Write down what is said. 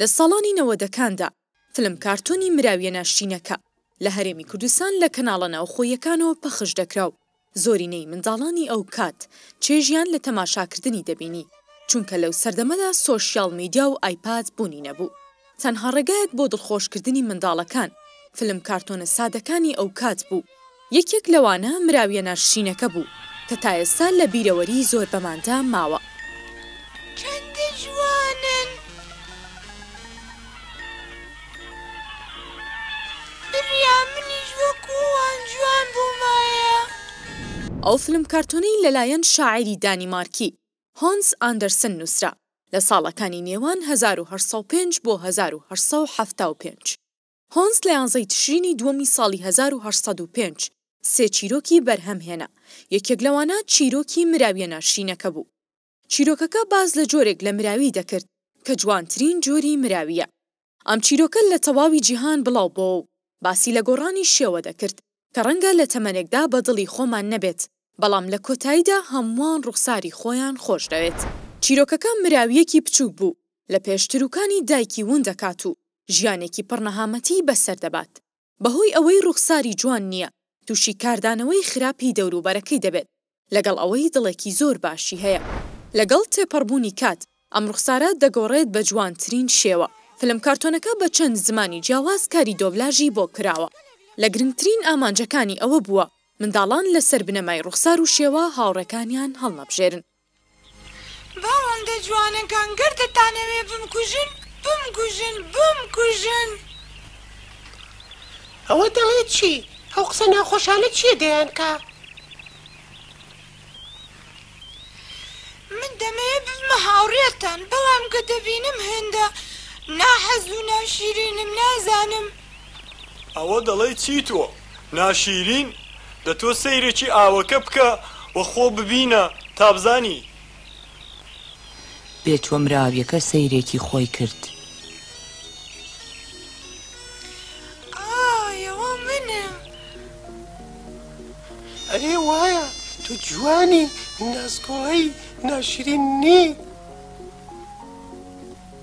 لە ساڵانی نەوەدەکاندا فلم کارتۆنی مراویە ناشرینەکە لە هەرێمی کوردستان لە کەناڵە ناوخۆییەکانەوە پەخش دەکرا و زۆرینەی منداڵانی ئەوکات چێژیان لە تەماشاکردنی دەبینی چونکە لەو سەردەمەدا سۆشیاڵ میدیا و ئایپاد بوونی نەبوو تەنها ڕێگایەک بۆ دڵخۆشکردنی منداڵەکان فلم کارتۆنە سادەکانی ئەوکات بوو یەکێک لەوانە مراویە ناشرینەکە بوو کە تا ئێستا لە بیرەوەریی زۆربەماندا ماوە. چەندە جوانن. بریا منیش وەکو ئەوان جوان بوومایە. ئەو فیلم کارتۆنەی لەلایەن شاعیری دانیمارکی، هانس ئاندەرسن نووسرا لە ساڵەکانی نێوان هەزار و هەشت سەد و پێنج بۆ هەزار و هەشت سەد و حەفتا و پێنج. هۆنز لە یانزەی تشرینی دووەمی ساڵی هەزار و هەشت سەد و پێنج سێ چیرۆکی بەرهەم هێنا، یەکێک لەوانە چیرۆکی مراویە ناشرینەکە بوو. چیرۆکەکە باس لە جۆرێک لە مراوی دەکرد کە جوانترین جۆری مراوییە. ئەم چیرۆکە لە تەواوی جیهان بڵاو بۆوە و باسی لە گۆڕانی شێوە دەکرد کە ڕەنگە لە تەمەنێکدا بە دڵی خۆمان نەبێت، بەڵام لە کۆتاییدا هەمووان ڕوخساری خۆیان خۆشدەوێت. چیرۆکەکە مراوییەکی بچووک بوو لە پێش تروکانی دایکی ون دەکات و ژیانێکی پڕ نەهامەتی بەسەر دەبات. بەهۆی ئەوەی ڕوخساری جوان نییە، تووشی کاردانەوەی خراپی دەوروبەرەکەی دەبێت لەگەڵ ئەوەی دڵێکی زۆر باشی هەیە. لەگەڵ تێپەڕبوونی کات، ئەم ڕوخسارە دەگۆڕێت بە جوانترین شێوە. فلم کارتۆنەکە بە چەند زمانی جیاواز کاری دۆبلاژی بۆ کراوە. لە گرنگترین ئامانجەکانی ئەوە بووە منداڵان لەسەر بنەمای ڕوخسار و شێوە هاوڕێکانیان هەڵنەبژێرن. باڵندە جوانەکان گەر دەتانەوێ بمکوژن بمکوژن بمکوژن. ئەوە دەڵێ چی؟ ئەو قسە ناخۆشانە چیە دەیانکا؟ من دەمەوێ ببمە هاوڕێتان بەڵام کە دەبینم هێندە ناحەز و ناشیرینم نازانم. ئەوە دەڵێ چی تۆ؟ ناشیرین دە تۆ سەیرێکی ئاوەکە بکە و خۆ ببینە تابزانی. بێ تۆ مراویەکە سەیرێکی خۆی کرد. ئای ئەوە منم. ئەرێ وایە تۆ جوانی نازگوڵەی ناشرین نی.